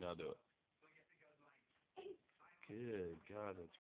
Now do it. Good God, that's